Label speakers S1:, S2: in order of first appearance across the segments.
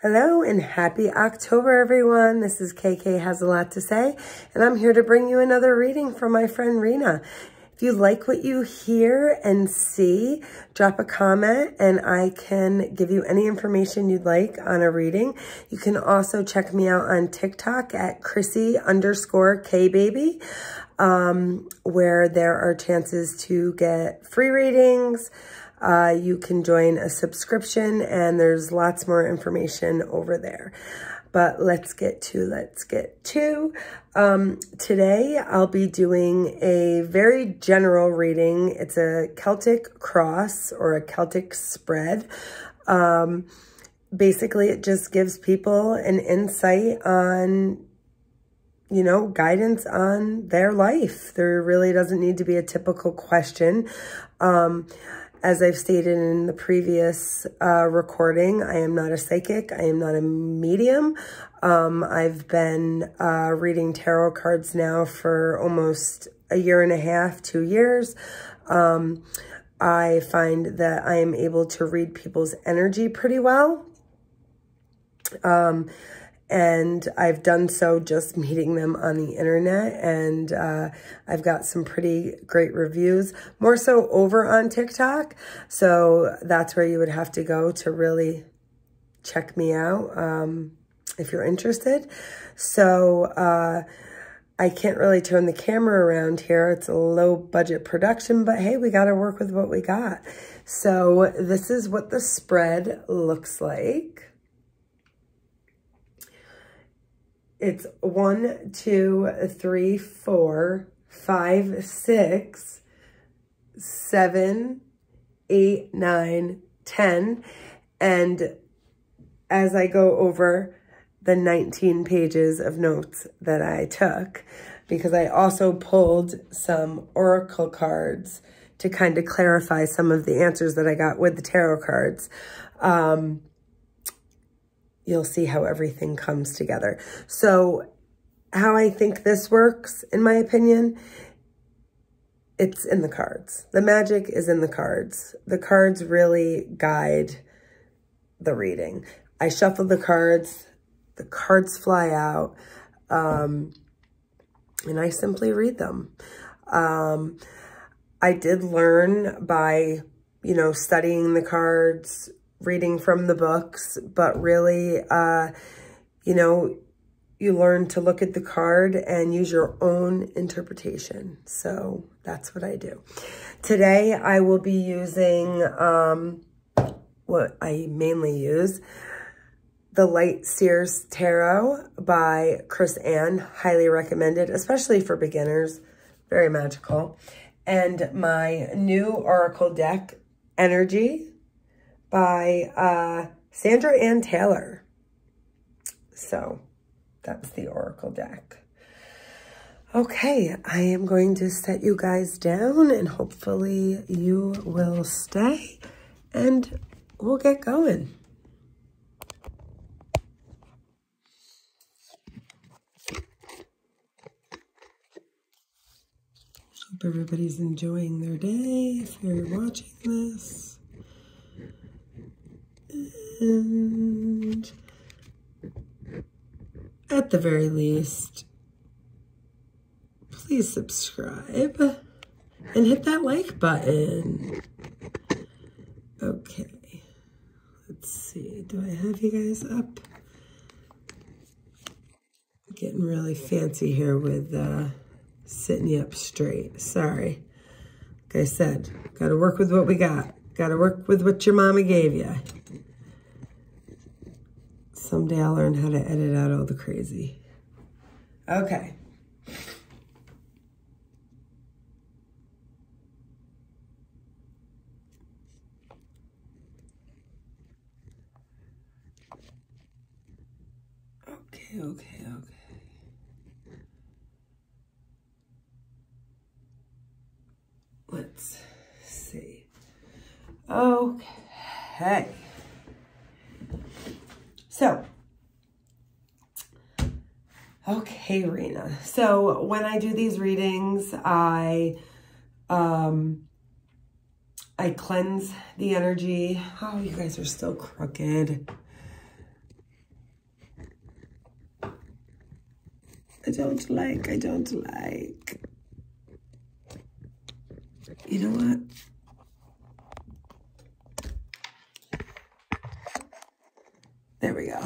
S1: Hello and happy October, everyone. This is KK Has a Lot to Say, and I'm here to bring you another reading from my friend Rina. If you like what you hear and see, drop a comment and I can give you any information you'd like on a reading. You can also check me out on TikTok at Chrissy underscore K-Baby, um, where there are chances to get free readings, uh, you can join a subscription and there's lots more information over there. But let's get to, let's get to. Um, today I'll be doing a very general reading. It's a Celtic cross or a Celtic spread. Um, basically, it just gives people an insight on you know, guidance on their life. There really doesn't need to be a typical question. Um, as I've stated in the previous uh, recording, I am not a psychic. I am not a medium. Um, I've been uh, reading tarot cards now for almost a year and a half, two years. Um, I find that I am able to read people's energy pretty well. Um, and I've done so just meeting them on the internet and uh, I've got some pretty great reviews, more so over on TikTok. So that's where you would have to go to really check me out um, if you're interested. So uh, I can't really turn the camera around here. It's a low budget production, but hey, we got to work with what we got. So this is what the spread looks like. It's one, two, three, four, five, six, seven, eight, nine, ten. And as I go over the 19 pages of notes that I took, because I also pulled some oracle cards to kind of clarify some of the answers that I got with the tarot cards. Um, you'll see how everything comes together. So how I think this works, in my opinion, it's in the cards. The magic is in the cards. The cards really guide the reading. I shuffle the cards, the cards fly out, um, and I simply read them. Um, I did learn by, you know, studying the cards, reading from the books, but really, uh, you know, you learn to look at the card and use your own interpretation. So that's what I do. Today, I will be using um, what I mainly use, the Light Seer's Tarot by Chris-Anne. Highly recommended, especially for beginners. Very magical. And my new Oracle deck, Energy by uh, Sandra Anne Taylor. So that's the Oracle deck. Okay, I am going to set you guys down and hopefully you will stay and we'll get going. Hope everybody's enjoying their day if you're watching this. And at the very least, please subscribe and hit that like button. Okay, let's see. Do I have you guys up? Getting really fancy here with uh, sitting you up straight. Sorry. Like I said, got to work with what we got. Got to work with what your mama gave you. Someday I'll learn how to edit out all the crazy. Okay. Okay, okay, okay. Let's see. Okay. So, okay, Rina. So when I do these readings, I, um, I cleanse the energy. Oh, you guys are so crooked. I don't like, I don't like. You know what? There we go.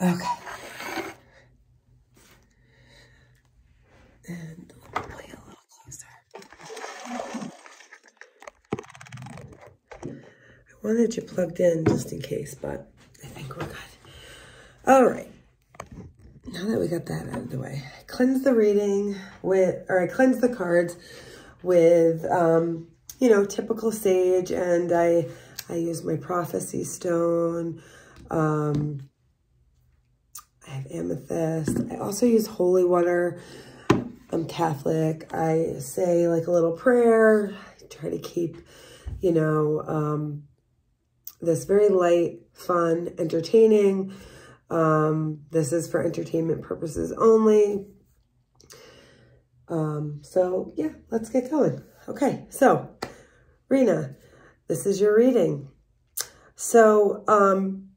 S1: Okay. And me play a little closer. I wanted you plugged in just in case, but I think we're good. All right. Now that we got that out of the way, I cleanse the reading with, or I cleanse the cards with, um, you know, typical sage, and I, I use my prophecy stone. Um, I have amethyst. I also use holy water. I'm Catholic. I say like a little prayer. I try to keep, you know, um, this very light, fun, entertaining. Um, this is for entertainment purposes only. Um, so yeah, let's get going. Okay, so Rina, this is your reading. So, um,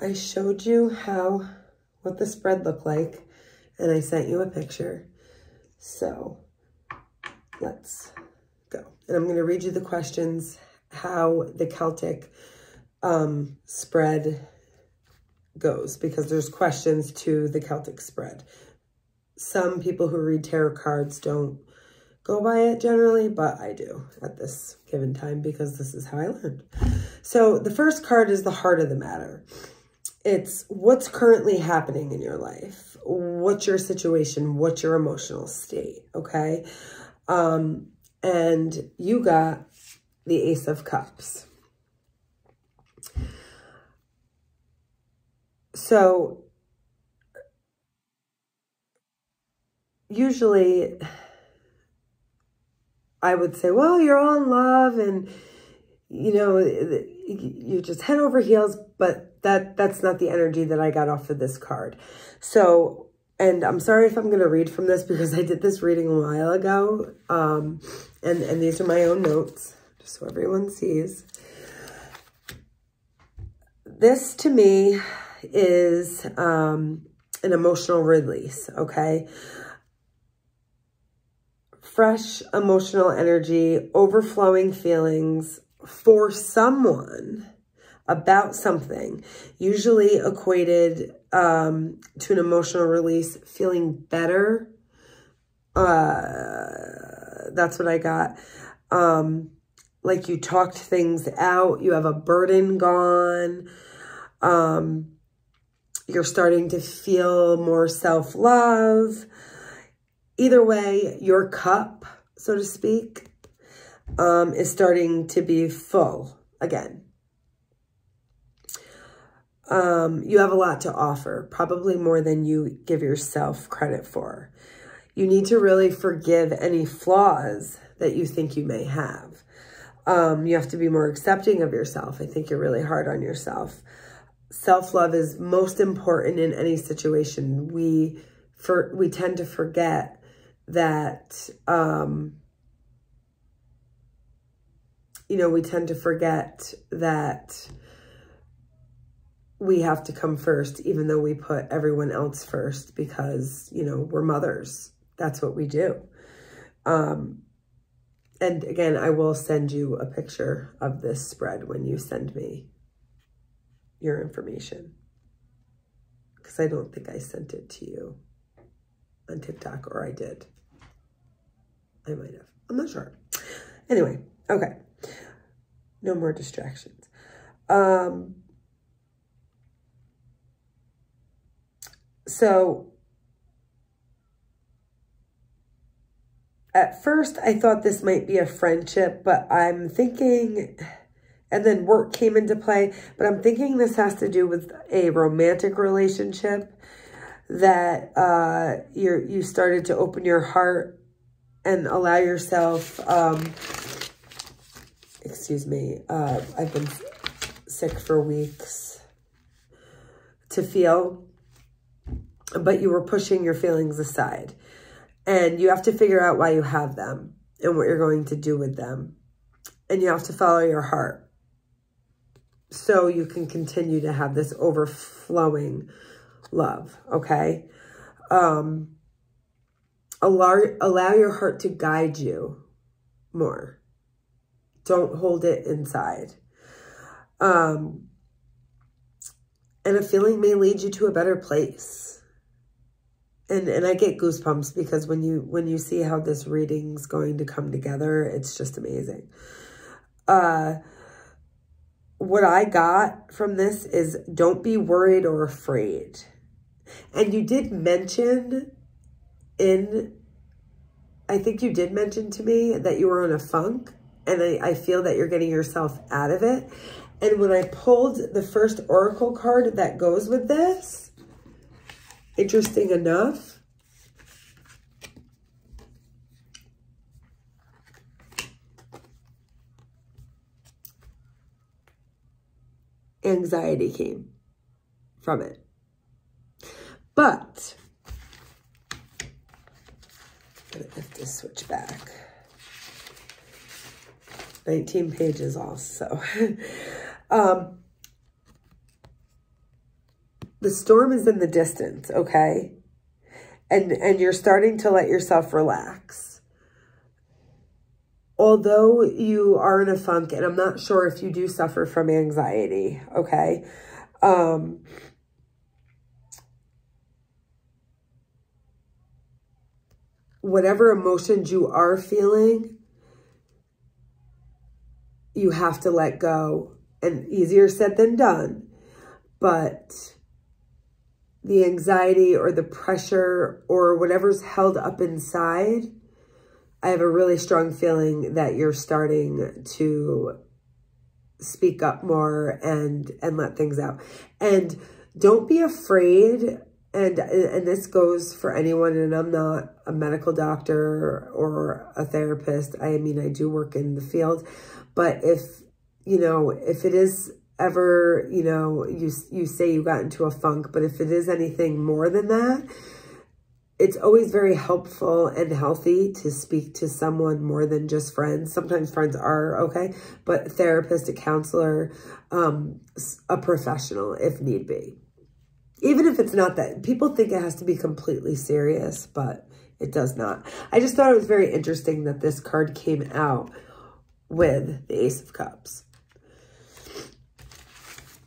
S1: I showed you how, what the spread looked like, and I sent you a picture. So let's go. And I'm going to read you the questions, how the Celtic um, spread goes, because there's questions to the Celtic spread. Some people who read tarot cards don't go by it generally, but I do at this given time because this is how I learned. So the first card is the heart of the matter. It's what's currently happening in your life. What's your situation? What's your emotional state? Okay. Um, and you got the Ace of Cups. So usually I would say, well, you're all in love and, you know, you're just head over heels, but that that's not the energy that I got off of this card. So, and I'm sorry if I'm going to read from this because I did this reading a while ago. Um, and, and these are my own notes, just so everyone sees. This to me is um, an emotional release, okay? Fresh emotional energy, overflowing feelings for someone about something, usually equated um, to an emotional release, feeling better. Uh, that's what I got. Um, like you talked things out, you have a burden gone. Um, you're starting to feel more self-love either way, your cup, so to speak, um, is starting to be full again. Um, you have a lot to offer, probably more than you give yourself credit for. You need to really forgive any flaws that you think you may have. Um, you have to be more accepting of yourself. I think you're really hard on yourself. Self-love is most important in any situation. We for we tend to forget that, um, you know, we tend to forget that we have to come first, even though we put everyone else first because, you know, we're mothers. That's what we do. Um, and again, I will send you a picture of this spread when you send me your information because I don't think I sent it to you on TikTok, or I did. I might have. I'm not sure. Anyway, okay. No more distractions. Um, so at first I thought this might be a friendship, but I'm thinking, and then work came into play, but I'm thinking this has to do with a romantic relationship that uh, you're, you started to open your heart and allow yourself, um, excuse me, uh, I've been sick for weeks, to feel, but you were pushing your feelings aside. And you have to figure out why you have them and what you're going to do with them. And you have to follow your heart. so you can continue to have this overflowing love, okay? Um, allow, allow your heart to guide you more. Don't hold it inside. Um, and a feeling may lead you to a better place. And and I get goosebumps because when you when you see how this reading's going to come together, it's just amazing. Uh what I got from this is don't be worried or afraid. And you did mention in, I think you did mention to me that you were in a funk and I, I feel that you're getting yourself out of it. And when I pulled the first Oracle card that goes with this, interesting enough, anxiety came from it. But, gonna have to switch back. 19 pages also. um, the storm is in the distance, okay? And, and you're starting to let yourself relax although you are in a funk, and I'm not sure if you do suffer from anxiety, okay? Um, whatever emotions you are feeling, you have to let go. And easier said than done. But the anxiety or the pressure or whatever's held up inside I have a really strong feeling that you're starting to speak up more and and let things out. And don't be afraid and and this goes for anyone and I'm not a medical doctor or a therapist. I mean, I do work in the field, but if you know, if it is ever, you know, you you say you got into a funk, but if it is anything more than that, it's always very helpful and healthy to speak to someone more than just friends. Sometimes friends are okay, but therapist, a counselor, um, a professional if need be. Even if it's not that, people think it has to be completely serious, but it does not. I just thought it was very interesting that this card came out with the Ace of Cups.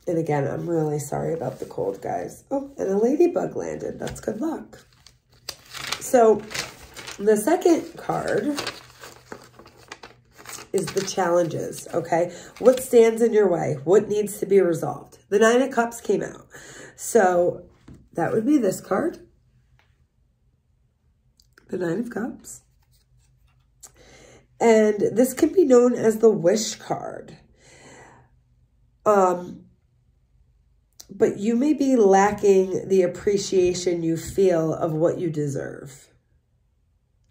S1: And again, I'm really sorry about the cold, guys. Oh, and a ladybug landed. That's good luck. So the second card is the challenges, okay? What stands in your way? What needs to be resolved? The Nine of Cups came out. So that would be this card. The Nine of Cups. And this can be known as the Wish card. Um, but you may be lacking the appreciation you feel of what you deserve.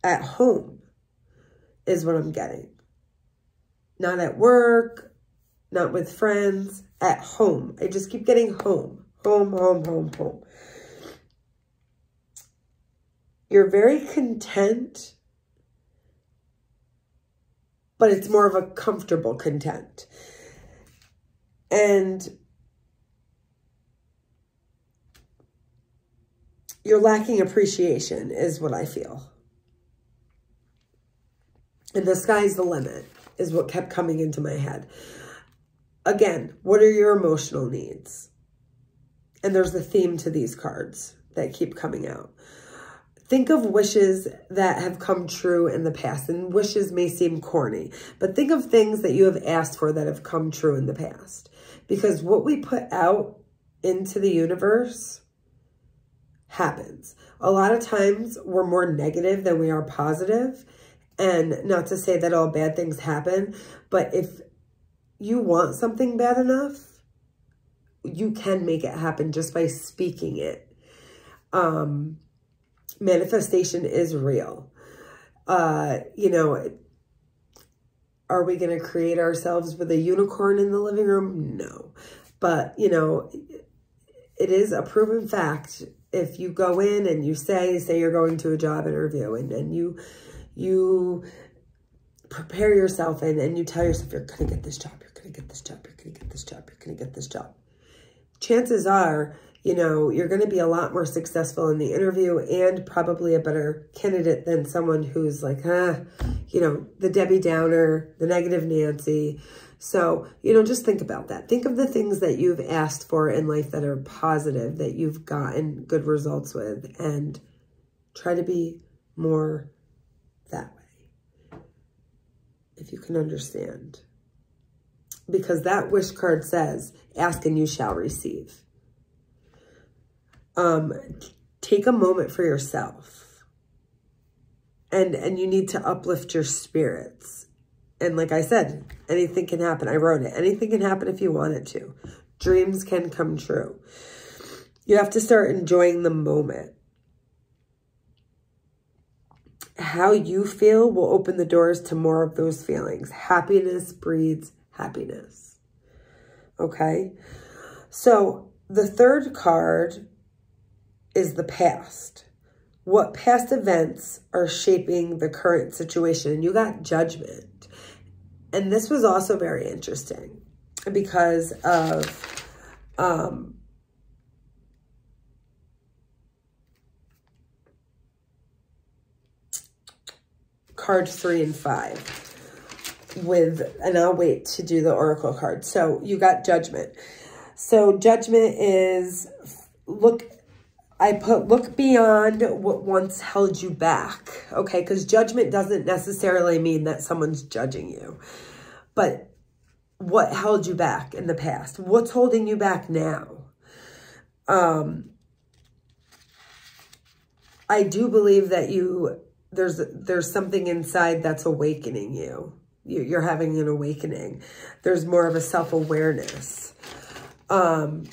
S1: At home is what I'm getting. Not at work, not with friends, at home. I just keep getting home, home, boom, boom, boom. You're very content, but it's more of a comfortable content. And you're lacking appreciation is what I feel. And the sky's the limit is what kept coming into my head. Again, what are your emotional needs? And there's a theme to these cards that keep coming out. Think of wishes that have come true in the past. And wishes may seem corny, but think of things that you have asked for that have come true in the past. Because what we put out into the universe happens. A lot of times we're more negative than we are positive, And not to say that all bad things happen, but if you want something bad enough, you can make it happen just by speaking it. Um, manifestation is real. Uh, you know, are we going to create ourselves with a unicorn in the living room? No. But, you know, it is a proven fact if you go in and you say, say you're going to a job interview and, and you, you prepare yourself and, and you tell yourself you're going to get this job, you're going to get this job. You're going to get this job. You're going to get this job. Chances are, you know, you're going to be a lot more successful in the interview and probably a better candidate than someone who's like, ah, you know, the Debbie Downer, the negative Nancy. So, you know, just think about that. Think of the things that you've asked for in life that are positive, that you've gotten good results with, and try to be more that way. If you can understand. Because that wish card says, ask and you shall receive. Um, take a moment for yourself. And, and you need to uplift your spirits. And like I said, anything can happen. I wrote it. Anything can happen if you want it to. Dreams can come true. You have to start enjoying the moment. How you feel will open the doors to more of those feelings. Happiness breeds happiness. Okay? So the third card is the past. What past events are shaping the current situation? You got judgment. And this was also very interesting because of um, card three and five with, and I'll wait to do the oracle card. So you got judgment. So judgment is look I put look beyond what once held you back, okay? Because judgment doesn't necessarily mean that someone's judging you, but what held you back in the past? What's holding you back now? Um, I do believe that you there's there's something inside that's awakening you. You're having an awakening. There's more of a self-awareness. Um,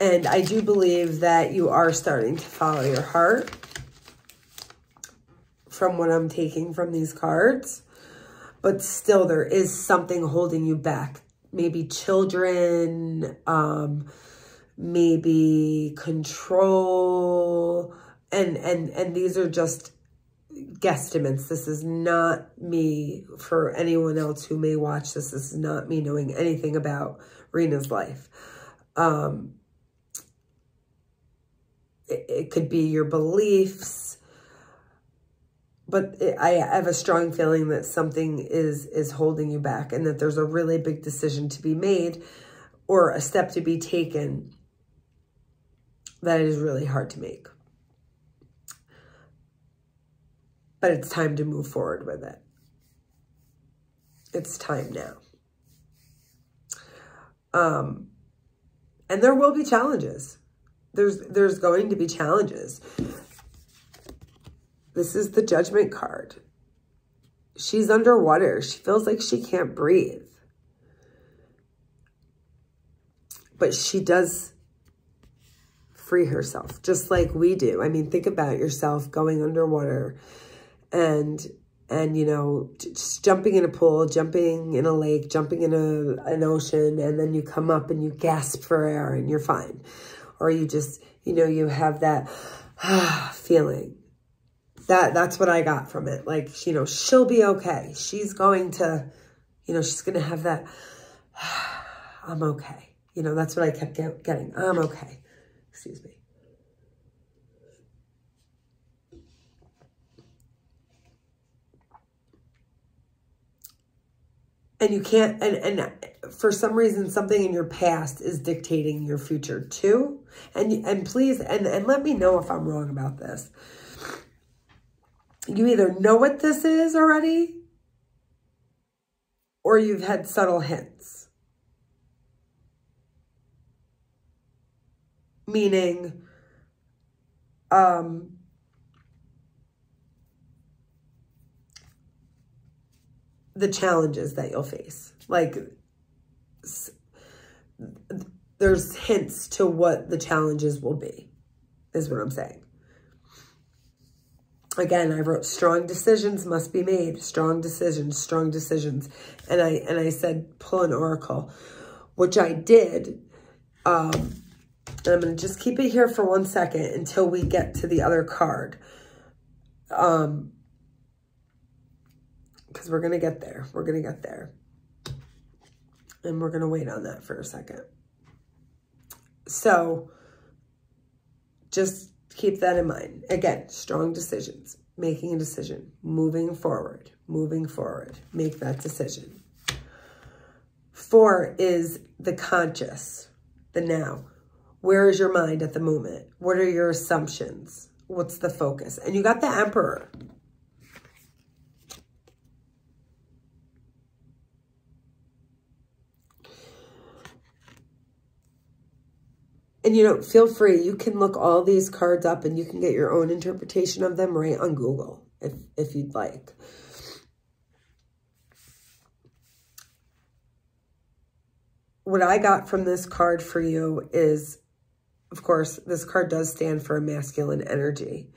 S1: and I do believe that you are starting to follow your heart from what I'm taking from these cards. But still, there is something holding you back. Maybe children, um, maybe control. And, and, and these are just guesstimates. This is not me for anyone else who may watch this. This is not me knowing anything about Rina's life. Um, it, it could be your beliefs, but it, I have a strong feeling that something is is holding you back and that there's a really big decision to be made or a step to be taken that is really hard to make. But it's time to move forward with it. It's time now. Um, and there will be challenges. There's, there's going to be challenges. This is the judgment card. She's underwater. She feels like she can't breathe. But she does free herself, just like we do. I mean, think about yourself going underwater and and you know just jumping in a pool jumping in a lake jumping in a an ocean and then you come up and you gasp for air and you're fine. Or you just you know you have that ah, feeling. That that's what i got from it. Like you know she'll be okay. She's going to you know she's gonna have that ah, i'm okay. You know that's what i kept get, getting. I'm okay. Excuse me and you can't and and for some reason something in your past is dictating your future too. And and please and and let me know if i'm wrong about this. You either know what this is already or you've had subtle hints. Meaning um the challenges that you'll face. Like, there's hints to what the challenges will be, is what I'm saying. Again, I wrote strong decisions must be made. Strong decisions, strong decisions. And I and I said pull an oracle, which I did. Um, and I'm going to just keep it here for one second until we get to the other card. Um, because we're going to get there. We're going to get there. And we're going to wait on that for a second. So just keep that in mind. Again, strong decisions, making a decision, moving forward, moving forward, make that decision. Four is the conscious, the now. Where is your mind at the moment? What are your assumptions? What's the focus? And you got the emperor. And you know, feel free. You can look all these cards up and you can get your own interpretation of them right on Google if, if you'd like. What I got from this card for you is, of course, this card does stand for a masculine energy.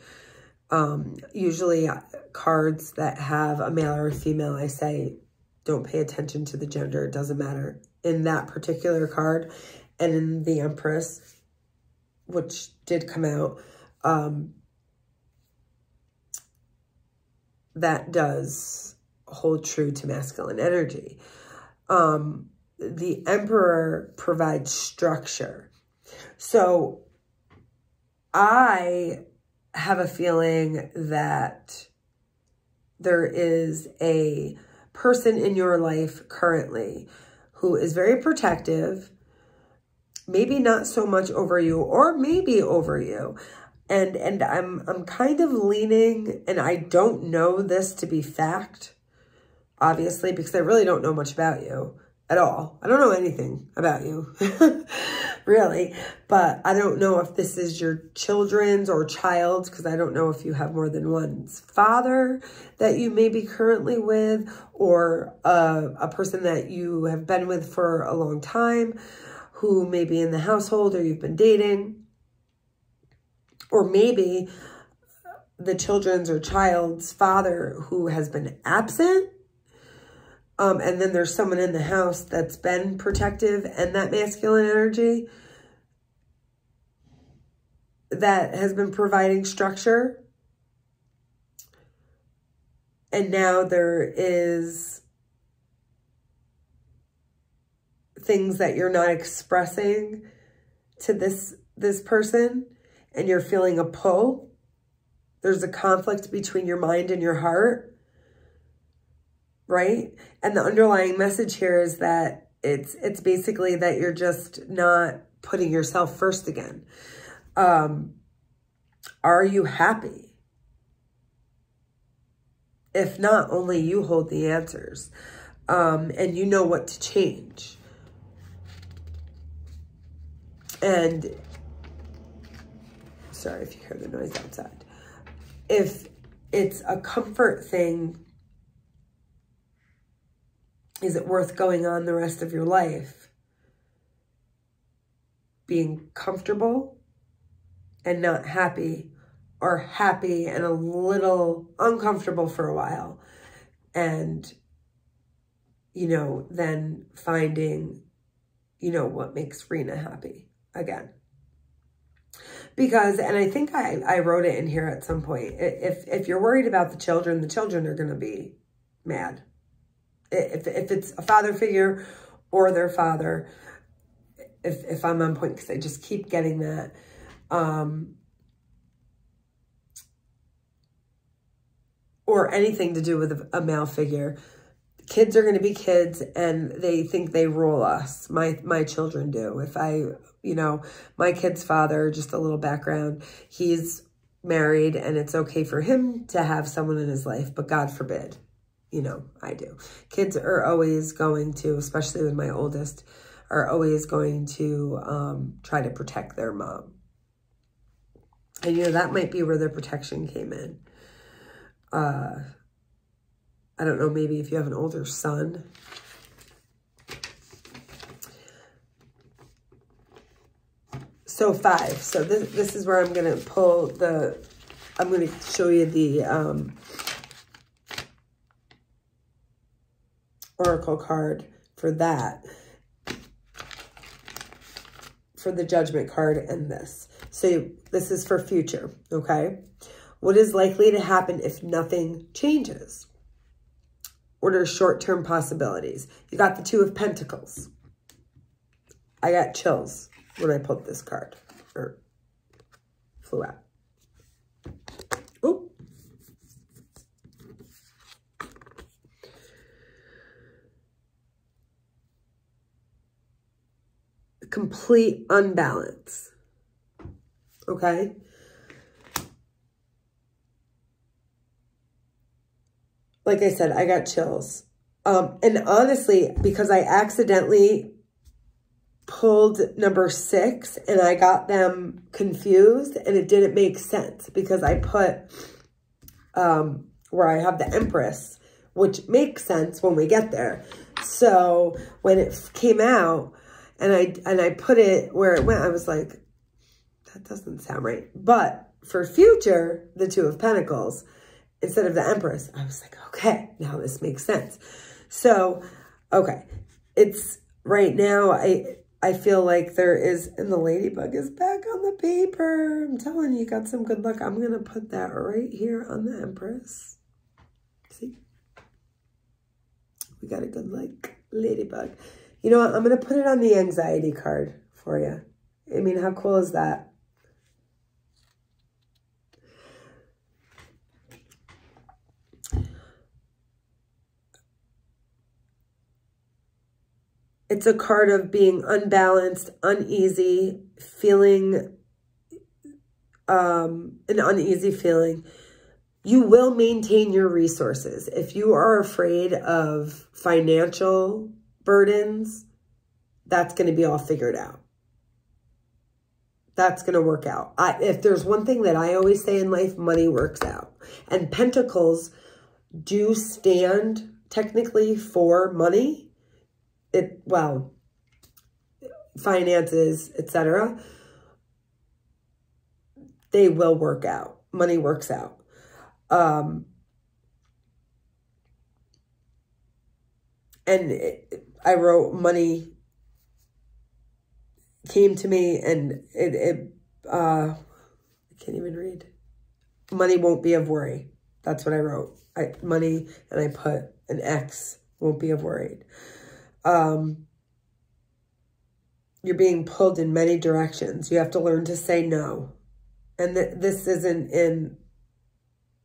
S1: Um, usually uh, cards that have a male or a female, I say, don't pay attention to the gender. It doesn't matter. In that particular card and in the Empress, which did come out, um, that does hold true to masculine energy. Um, the emperor provides structure. So I have a feeling that there is a person in your life currently who is very protective, maybe not so much over you or maybe over you. And and I'm I'm kind of leaning and I don't know this to be fact obviously because I really don't know much about you at all. I don't know anything about you, really, but I don't know if this is your children's or child's because I don't know if you have more than one father that you may be currently with or a, a person that you have been with for a long time who may be in the household or you've been dating. Or maybe the children's or child's father who has been absent. Um, and then there's someone in the house that's been protective and that masculine energy that has been providing structure. And now there is things that you're not expressing to this this person and you're feeling a pull. There's a conflict between your mind and your heart. Right? And the underlying message here is that it's it's basically that you're just not putting yourself first again. Um are you happy? If not, only you hold the answers. Um, and you know what to change. And sorry if you hear the noise outside. If it's a comfort thing, is it worth going on the rest of your life? Being comfortable and not happy or happy and a little uncomfortable for a while. And, you know, then finding, you know, what makes Rina happy again. Because, and I think I, I wrote it in here at some point, if, if you're worried about the children, the children are going to be mad. If, if it's a father figure or their father, if, if I'm on point, because I just keep getting that. Um, or anything to do with a male figure, kids are going to be kids and they think they rule us. My, my children do. If I, you know, my kid's father, just a little background, he's married and it's okay for him to have someone in his life, but God forbid, you know, I do. Kids are always going to, especially with my oldest, are always going to um, try to protect their mom. And, you know, that might be where their protection came in. Uh, I don't know, maybe if you have an older son. So five. So this, this is where I'm going to pull the, I'm going to show you the um, oracle card for that. For the judgment card and this. So this is for future, okay? What is likely to happen if nothing changes? Are short-term possibilities? You got the Two of Pentacles, I got chills when I pulled this card or flew out. Oop. Complete unbalance. Okay. Like I said, I got chills. Um, and honestly, because I accidentally pulled number six and I got them confused and it didn't make sense because I put um, where I have the Empress, which makes sense when we get there. So when it came out and I, and I put it where it went, I was like, that doesn't sound right. But for future, the Two of Pentacles, instead of the Empress, I was like, okay, now this makes sense. So, okay, it's right now, I, I feel like there is, and the ladybug is back on the paper. I'm telling you, you got some good luck. I'm going to put that right here on the Empress. See? We got a good, like, ladybug. You know what? I'm going to put it on the anxiety card for you. I mean, how cool is that? It's a card of being unbalanced, uneasy, feeling um, an uneasy feeling. You will maintain your resources. If you are afraid of financial burdens, that's going to be all figured out. That's going to work out. I, if there's one thing that I always say in life, money works out. And pentacles do stand technically for money it well finances etc they will work out. Money works out. Um and it, i wrote money came to me and it it uh i can't even read. Money won't be of worry. That's what i wrote. I money and i put an x won't be of worried um, you're being pulled in many directions. You have to learn to say no. And th this isn't in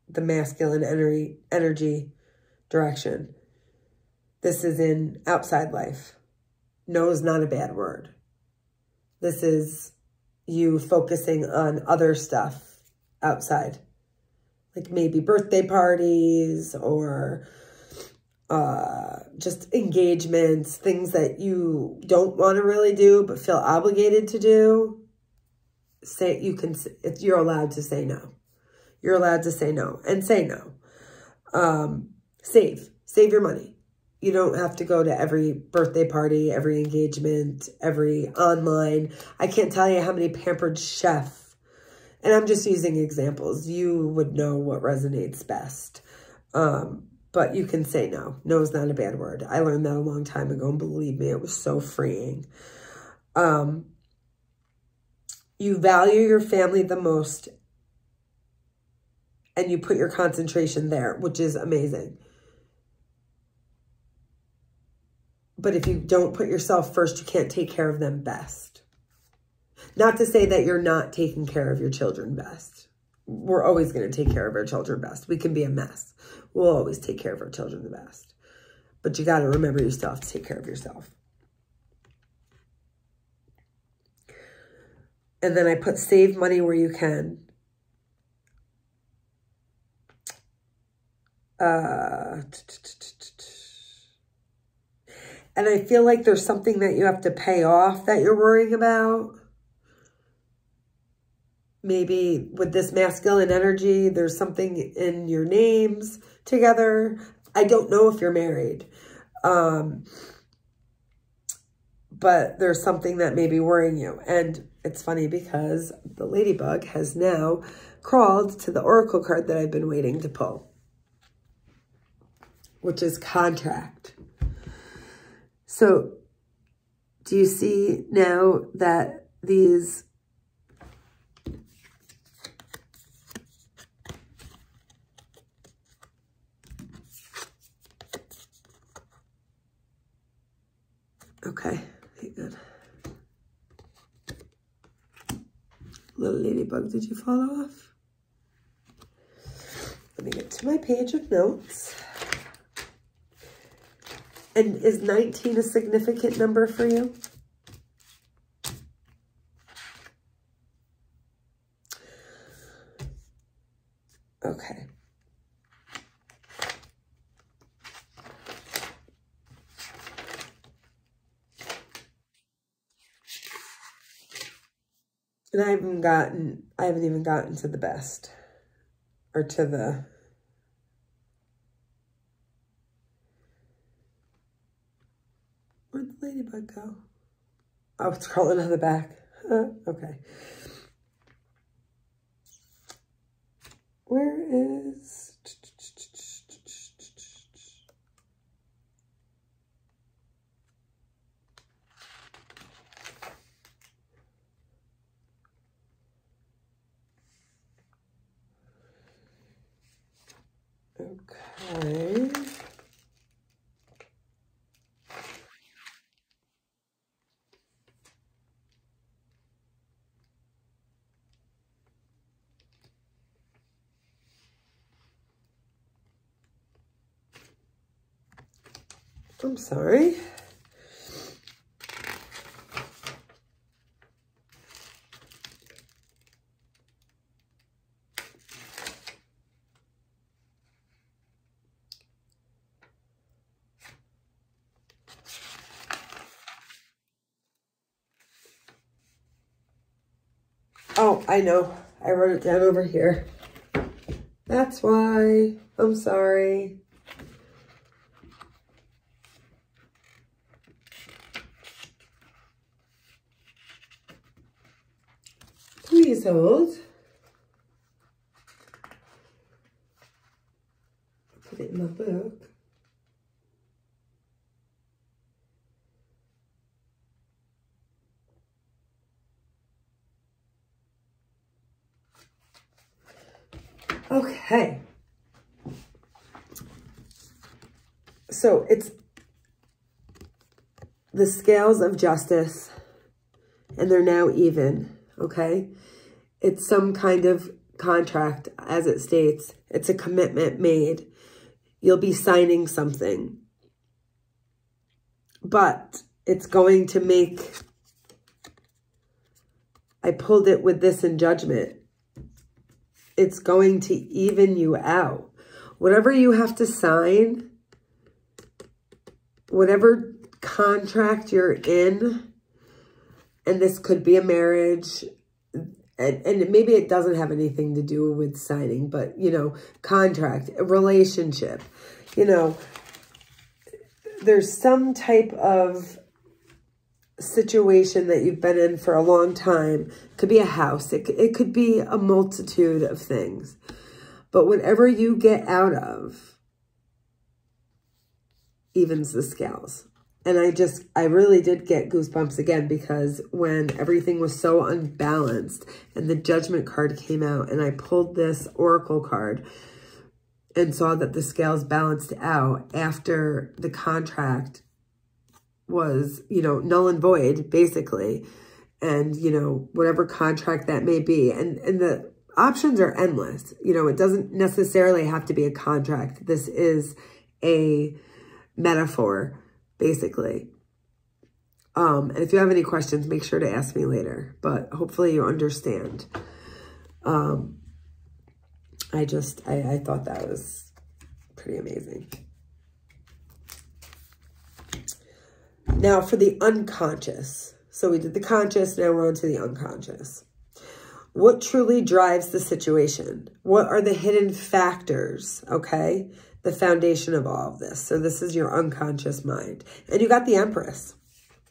S1: the masculine energy, energy direction. This is in outside life. No is not a bad word. This is you focusing on other stuff outside. Like maybe birthday parties or uh, just engagements, things that you don't want to really do but feel obligated to do, say you can, you're allowed to say no. You're allowed to say no and say no. Um, save, save your money. You don't have to go to every birthday party, every engagement, every online. I can't tell you how many pampered chef, and I'm just using examples. You would know what resonates best. Um, but you can say no. No is not a bad word. I learned that a long time ago, and believe me, it was so freeing. Um, you value your family the most, and you put your concentration there, which is amazing. But if you don't put yourself first, you can't take care of them best. Not to say that you're not taking care of your children best. We're always going to take care of our children best. We can be a mess. We'll always take care of our children the best. But you got to remember you still have to take care of yourself. And then I put save money where you can. Uh, and I feel like there's something that you have to pay off that you're worrying about maybe with this masculine energy, there's something in your names together. I don't know if you're married. Um, but there's something that may be worrying you. And it's funny because the ladybug has now crawled to the oracle card that I've been waiting to pull, which is contract. So do you see now that these Okay, good. Little ladybug, did you fall off? Let me get to my page of notes. And is 19 a significant number for you? Okay. And I haven't gotten, I haven't even gotten to the best or to the, where'd the ladybug go? Oh, it's crawling on the back. okay. Where is... I'm sorry. Oh, I know. I wrote it down over here. That's why. I'm sorry. Please hold. Put it in my book. Okay. So it's the scales of justice and they're now even, okay? It's some kind of contract as it states. It's a commitment made. You'll be signing something. But it's going to make, I pulled it with this in judgment it's going to even you out. Whatever you have to sign, whatever contract you're in, and this could be a marriage, and, and maybe it doesn't have anything to do with signing, but, you know, contract, relationship, you know, there's some type of situation that you've been in for a long time. It could be a house. It, it could be a multitude of things. But whatever you get out of evens the scales. And I just, I really did get goosebumps again because when everything was so unbalanced and the judgment card came out and I pulled this oracle card and saw that the scales balanced out after the contract was, you know, null and void, basically. And, you know, whatever contract that may be. And, and the options are endless. You know, it doesn't necessarily have to be a contract. This is a metaphor, basically. Um, and if you have any questions, make sure to ask me later. But hopefully you understand. Um, I just, I, I thought that was pretty amazing. Now for the unconscious. So we did the conscious, now we're on to the unconscious. What truly drives the situation? What are the hidden factors, okay? The foundation of all of this. So this is your unconscious mind. And you got the Empress.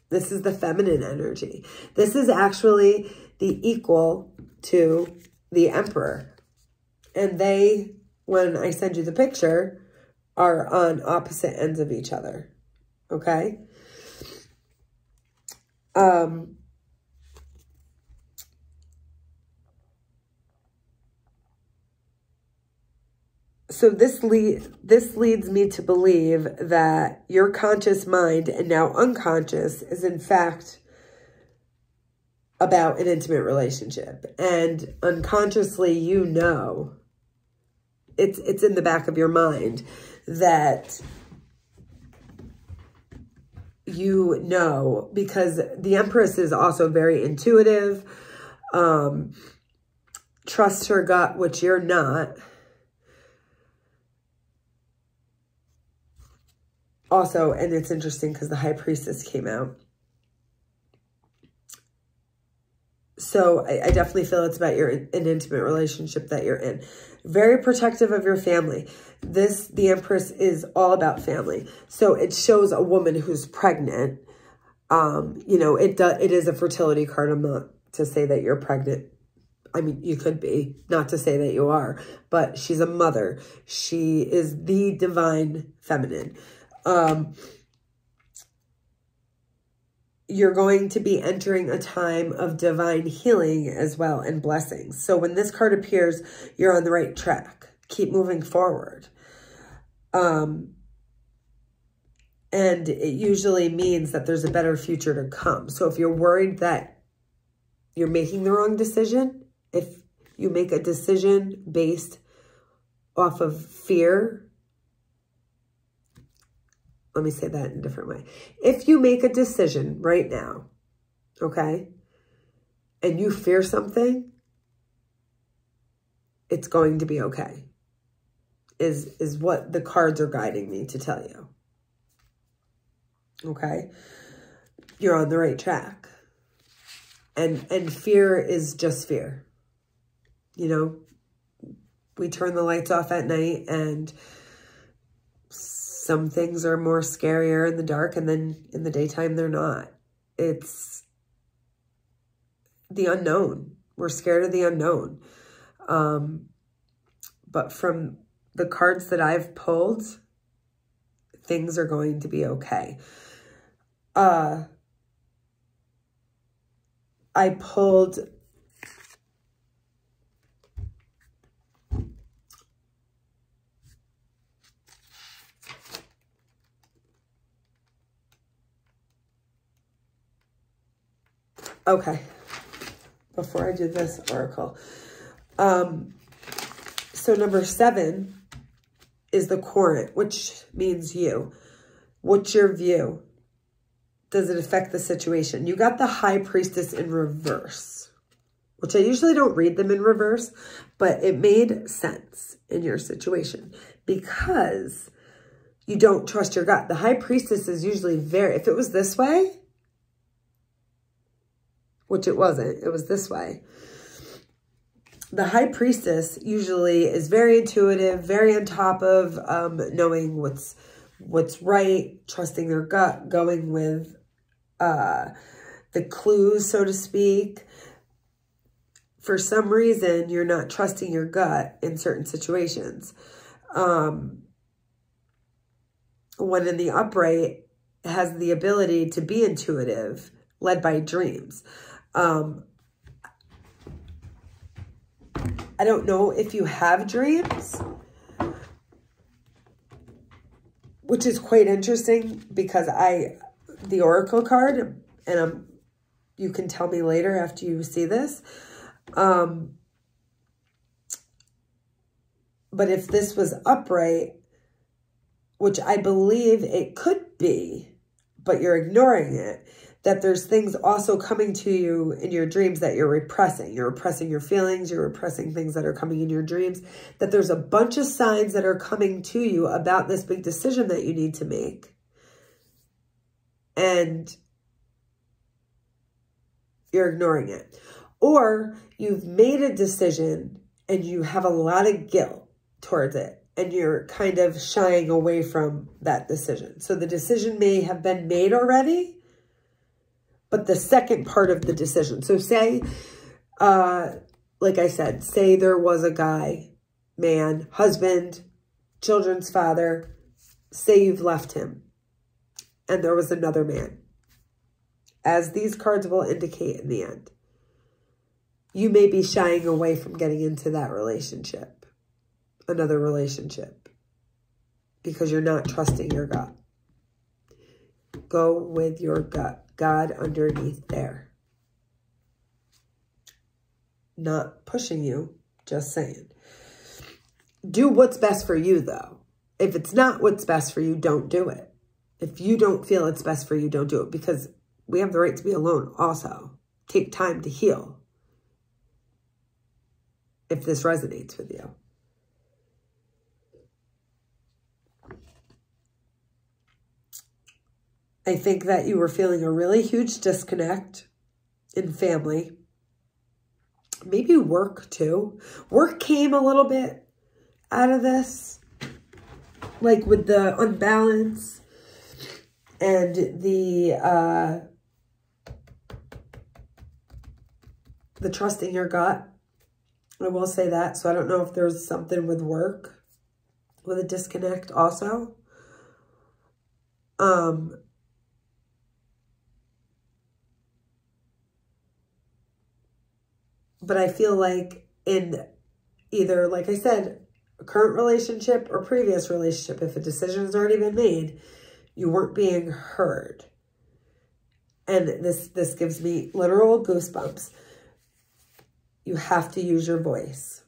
S1: This is the feminine energy. This is actually the equal to the Emperor. And they, when I send you the picture, are on opposite ends of each other, okay? Um, so this lead this leads me to believe that your conscious mind and now unconscious is in fact about an intimate relationship. And unconsciously you know it's it's in the back of your mind that you know because the empress is also very intuitive. Um trust her gut which you're not also and it's interesting because the high priestess came out. So I, I, definitely feel it's about your an intimate relationship that you're in. Very protective of your family. This the empress is all about family. So it shows a woman who's pregnant. Um you know it does it is a fertility card. I'm not to say that you're pregnant. I mean, you could be, not to say that you are, but she's a mother. She is the divine feminine. Um, you're going to be entering a time of divine healing as well and blessings. So when this card appears, you're on the right track. Keep moving forward. Um, and it usually means that there's a better future to come. So if you're worried that you're making the wrong decision, if you make a decision based off of fear let me say that in a different way. If you make a decision right now, okay, and you fear something, it's going to be okay. Is is what the cards are guiding me to tell you. Okay? You're on the right track. And and fear is just fear. You know, we turn the lights off at night and some things are more scarier in the dark and then in the daytime they're not. It's the unknown. We're scared of the unknown. Um, but from the cards that I've pulled, things are going to be okay. Uh, I pulled Okay. Before I do this oracle. Um, so number seven is the querent, which means you. What's your view? Does it affect the situation? You got the high priestess in reverse, which I usually don't read them in reverse, but it made sense in your situation because you don't trust your gut. The high priestess is usually very, if it was this way, which it wasn't. It was this way. The high priestess usually is very intuitive, very on top of um, knowing what's what's right, trusting their gut, going with uh, the clues, so to speak. For some reason, you're not trusting your gut in certain situations. Um, when in the upright has the ability to be intuitive, led by dreams. Um, I don't know if you have dreams, which is quite interesting because I, the Oracle card, and I'm, you can tell me later after you see this. Um, but if this was upright, which I believe it could be, but you're ignoring it, that there's things also coming to you in your dreams that you're repressing. You're repressing your feelings, you're repressing things that are coming in your dreams, that there's a bunch of signs that are coming to you about this big decision that you need to make. And you're ignoring it. Or you've made a decision and you have a lot of guilt towards it and you're kind of shying away from that decision. So the decision may have been made already, but the second part of the decision. So say, uh, like I said, say there was a guy, man, husband, children's father, say you've left him and there was another man. As these cards will indicate in the end, you may be shying away from getting into that relationship, another relationship, because you're not trusting your gut. Go with your gut. God underneath there. not pushing you, just saying. Do what's best for you, though. If it's not what's best for you, don't do it. If you don't feel it's best for you, don't do it because we have the right to be alone also. Take time to heal if this resonates with you. I think that you were feeling a really huge disconnect in family. Maybe work too. Work came a little bit out of this, like with the unbalance and the uh, the trusting your gut. I will say that. So I don't know if there's something with work with a disconnect also. Um, but I feel like in either, like I said, a current relationship or previous relationship, if a decision has already been made, you weren't being heard. And this, this gives me literal goosebumps. You have to use your voice.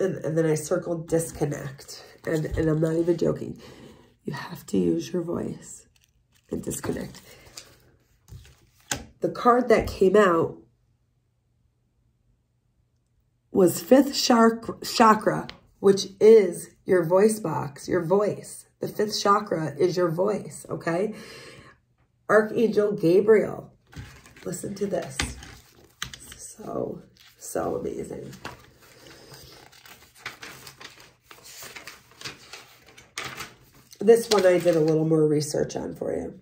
S1: And, and then I circled disconnect. And, and I'm not even joking. You have to use your voice and disconnect. The card that came out was fifth chakra, which is your voice box, your voice. The fifth chakra is your voice, okay? Archangel Gabriel. Listen to this. So, so amazing. This one I did a little more research on for you.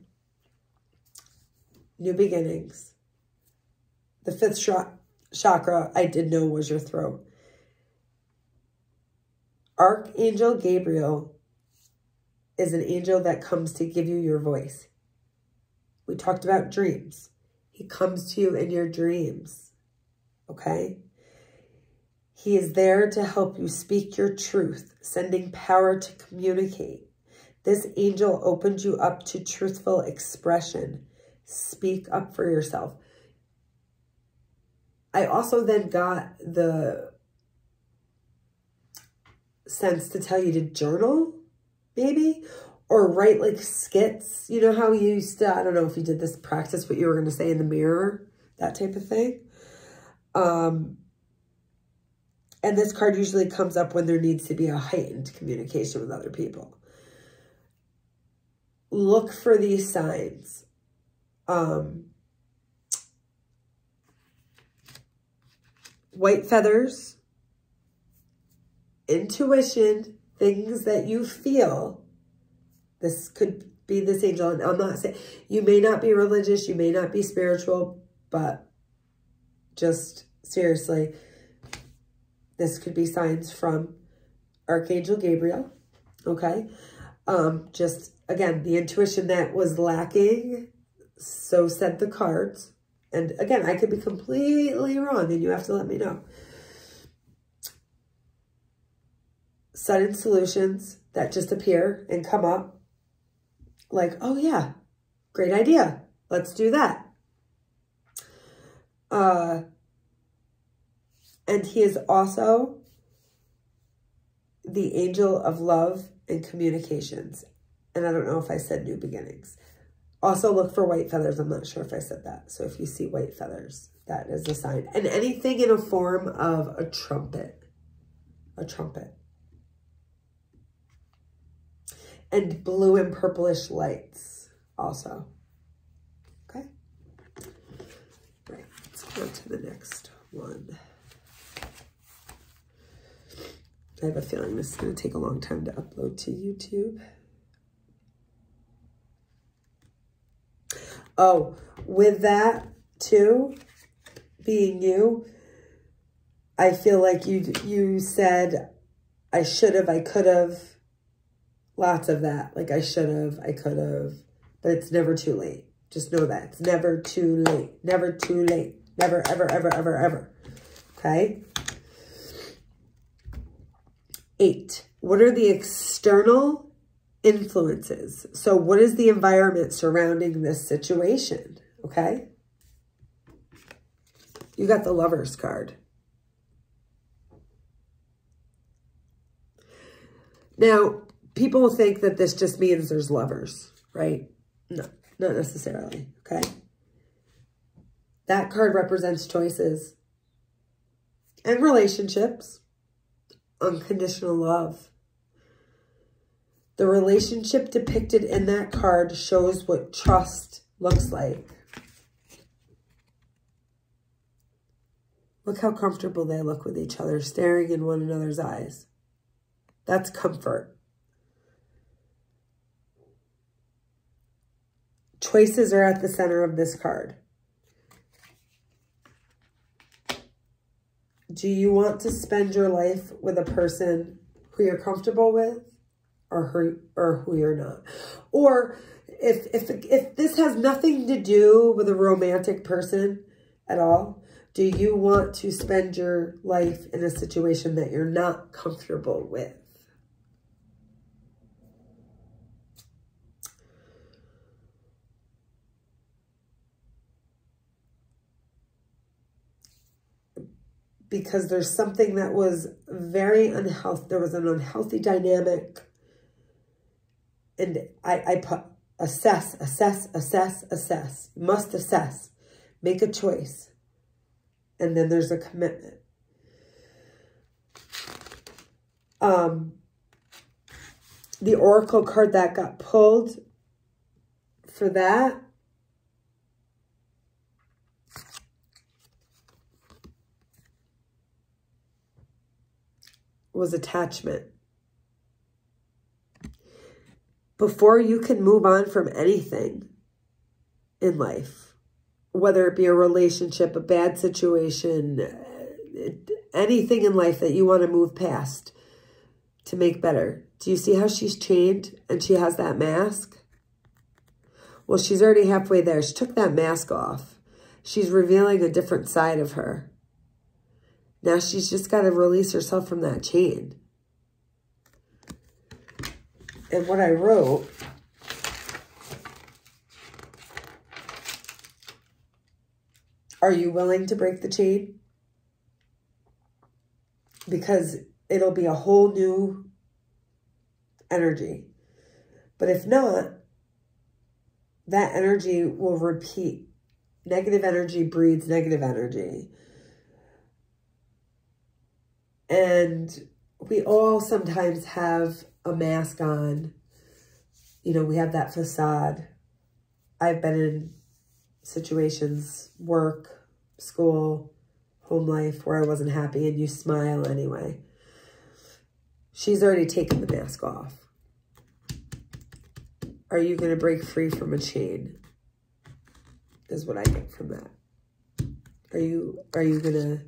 S1: New beginnings. The fifth chakra I did know was your throat. Archangel Gabriel is an angel that comes to give you your voice. We talked about dreams. He comes to you in your dreams, okay? He is there to help you speak your truth, sending power to communicate. This angel opens you up to truthful expression. Speak up for yourself. I also then got the sense to tell you to journal, maybe, or write like skits. You know how you used to, I don't know if you did this practice, what you were going to say in the mirror, that type of thing. Um, and this card usually comes up when there needs to be a heightened communication with other people. Look for these signs. Um, white feathers, intuition, things that you feel. This could be this angel. And I'm not saying, you may not be religious, you may not be spiritual, but just seriously, this could be signs from Archangel Gabriel, okay? Um, just, again, the intuition that was lacking, so said the cards. And again, I could be completely wrong and you have to let me know. Sudden solutions that just appear and come up like, oh yeah, great idea. Let's do that. Uh, and he is also the angel of love and communications. And I don't know if I said new beginnings. Also look for white feathers. I'm not sure if I said that. So if you see white feathers, that is a sign. And anything in a form of a trumpet. A trumpet. And blue and purplish lights also. Okay? Right. Let's go to the next one. I have a feeling this is going to take a long time to upload to YouTube. Oh, with that too, being you, I feel like you you said I should have, I could have, lots of that. Like I should have, I could have, but it's never too late. Just know that it's never too late. Never too late. Never, ever, ever, ever, ever. Okay. Eight. What are the external influences. So what is the environment surrounding this situation? Okay. You got the lover's card. Now, people think that this just means there's lovers, right? No, not necessarily, okay? That card represents choices and relationships, unconditional love. The relationship depicted in that card shows what trust looks like. Look how comfortable they look with each other, staring in one another's eyes. That's comfort. Choices are at the center of this card. Do you want to spend your life with a person who you're comfortable with or who, or who you're not? Or if, if, if this has nothing to do with a romantic person at all, do you want to spend your life in a situation that you're not comfortable with? because there's something that was very unhealthy. There was an unhealthy dynamic. And I, I put assess, assess, assess, assess. Must assess. Make a choice. And then there's a commitment. Um, the oracle card that got pulled for that was attachment. Before you can move on from anything in life, whether it be a relationship, a bad situation, anything in life that you want to move past to make better. Do you see how she's chained and she has that mask? Well, she's already halfway there. She took that mask off. She's revealing a different side of her. Now she's just got to release herself from that chain. And what I wrote Are you willing to break the chain? Because it'll be a whole new energy. But if not, that energy will repeat. Negative energy breeds negative energy. And we all sometimes have a mask on. You know, we have that facade. I've been in situations, work, school, home life, where I wasn't happy and you smile anyway. She's already taken the mask off. Are you going to break free from a chain? Is what I get from that. Are you, are you going to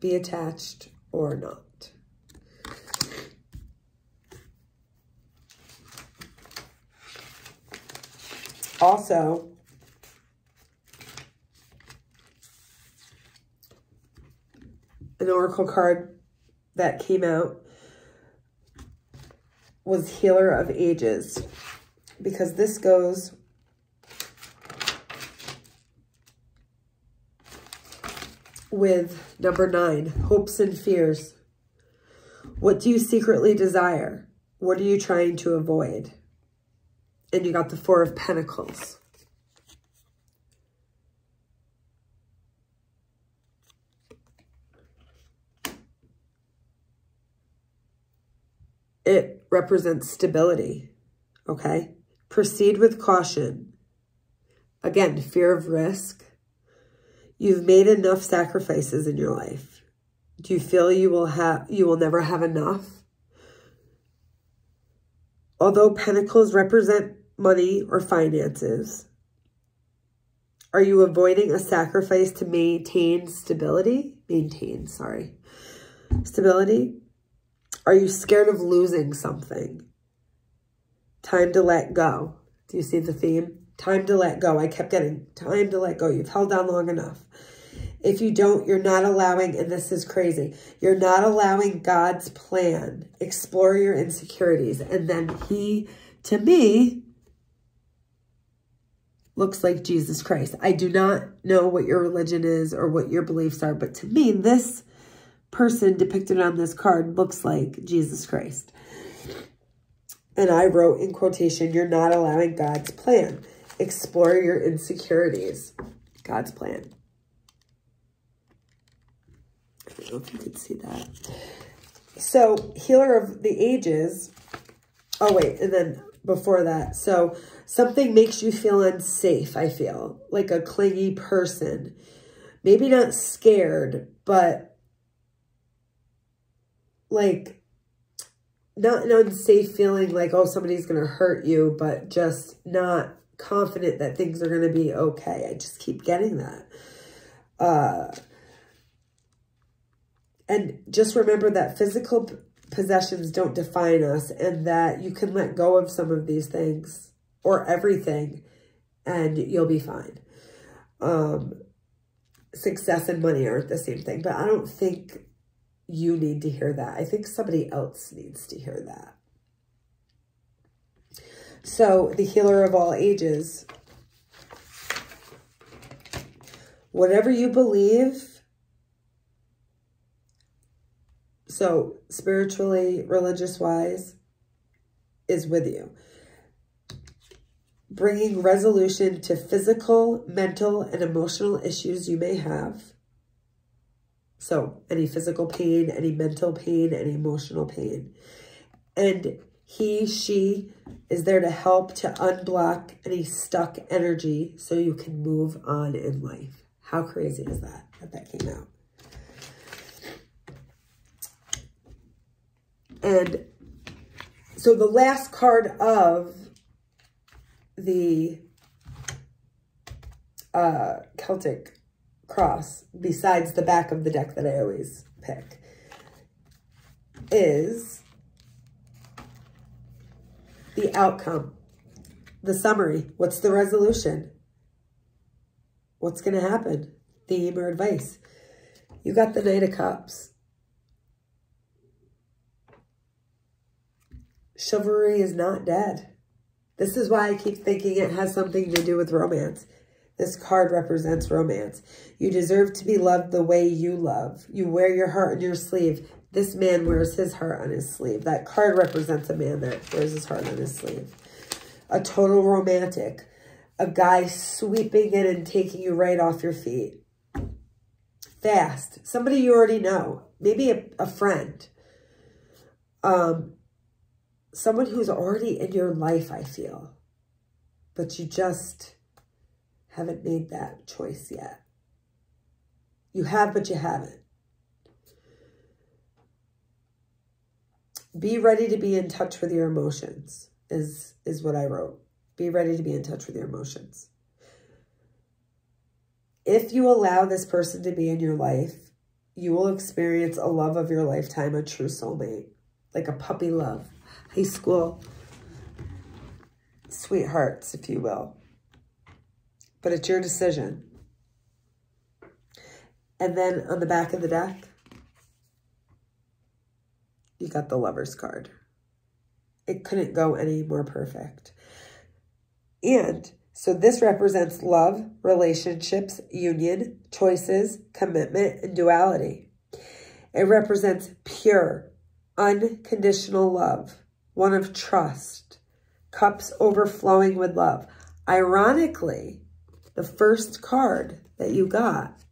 S1: be attached or not. Also, an oracle card that came out was Healer of Ages because this goes with number nine, hopes and fears. What do you secretly desire? What are you trying to avoid? And you got the Four of Pentacles. It represents stability, okay? Proceed with caution. Again, fear of risk You've made enough sacrifices in your life. Do you feel you will have you will never have enough? Although pentacles represent money or finances, are you avoiding a sacrifice to maintain stability? Maintain, sorry. Stability? Are you scared of losing something? Time to let go. Do you see the theme? Time to let go. I kept getting time to let go. You've held down long enough. If you don't, you're not allowing, and this is crazy, you're not allowing God's plan. Explore your insecurities. And then he, to me, looks like Jesus Christ. I do not know what your religion is or what your beliefs are, but to me, this person depicted on this card looks like Jesus Christ. And I wrote in quotation, you're not allowing God's plan. Explore your insecurities. God's plan. I don't know if you could see that. So, healer of the ages. Oh, wait. And then before that. So, something makes you feel unsafe, I feel. Like a clingy person. Maybe not scared, but like not an unsafe feeling like, oh, somebody's going to hurt you, but just not confident that things are going to be okay. I just keep getting that. Uh, and just remember that physical possessions don't define us and that you can let go of some of these things or everything and you'll be fine. Um, success and money aren't the same thing, but I don't think you need to hear that. I think somebody else needs to hear that. So the healer of all ages, whatever you believe, so spiritually, religious-wise, is with you. Bringing resolution to physical, mental, and emotional issues you may have so any physical pain, any mental pain, any emotional pain. And he, she is there to help to unblock any stuck energy so you can move on in life. How crazy is that that that came out? And so the last card of the uh, Celtic cross, besides the back of the deck that I always pick, is the outcome, the summary. What's the resolution? What's going to happen? Theme or advice? You got the Knight of Cups. Chivalry is not dead. This is why I keep thinking it has something to do with romance. This card represents romance. You deserve to be loved the way you love. You wear your heart on your sleeve. This man wears his heart on his sleeve. That card represents a man that wears his heart on his sleeve. A total romantic. A guy sweeping in and taking you right off your feet. Fast. Somebody you already know. Maybe a, a friend. Um, someone who's already in your life, I feel. But you just haven't made that choice yet. You have, but you haven't. Be ready to be in touch with your emotions is, is what I wrote. Be ready to be in touch with your emotions. If you allow this person to be in your life, you will experience a love of your lifetime, a true soulmate, like a puppy love, high school sweethearts, if you will but it's your decision. And then on the back of the deck, you got the lover's card. It couldn't go any more perfect. And so this represents love, relationships, union, choices, commitment, and duality. It represents pure, unconditional love, one of trust, cups overflowing with love. Ironically, the first card that you got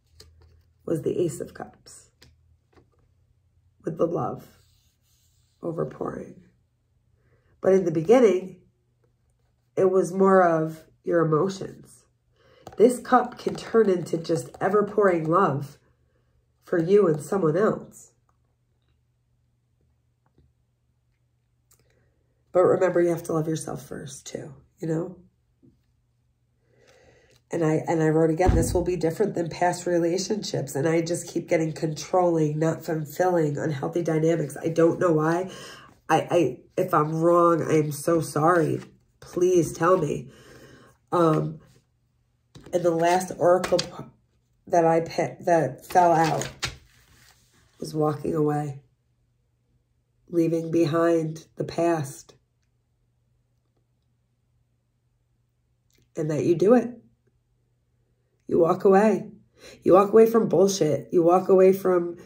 S1: was the Ace of Cups with the love overpouring. But in the beginning, it was more of your emotions. This cup can turn into just ever pouring love for you and someone else. But remember, you have to love yourself first too, you know? and I and I wrote again, this will be different than past relationships. And I just keep getting controlling, not fulfilling, unhealthy dynamics. I don't know why. I, I if I'm wrong, I'm so sorry. Please tell me. Um, and the last oracle that I picked that fell out was walking away, leaving behind the past and that you do it. You walk away. You walk away from bullshit. You walk away from,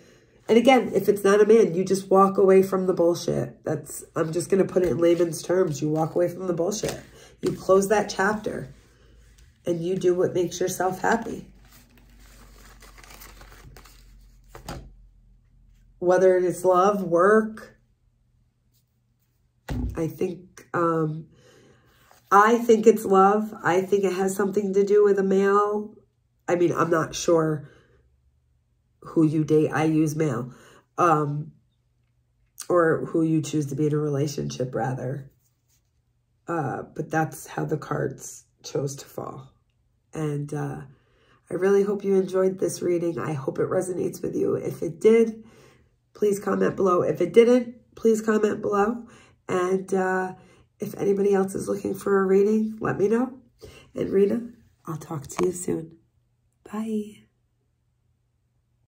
S1: and again, if it's not a man, you just walk away from the bullshit. That's, I'm just going to put it in layman's terms. You walk away from the bullshit. You close that chapter and you do what makes yourself happy. Whether it's love, work, I think, um, I think it's love. I think it has something to do with a male. I mean, I'm not sure who you date. I use male. Um, or who you choose to be in a relationship, rather. Uh, but that's how the cards chose to fall. And uh, I really hope you enjoyed this reading. I hope it resonates with you. If it did, please comment below. If it didn't, please comment below. And uh, if anybody else is looking for a reading, let me know. And Rina, I'll talk to you soon. Bye.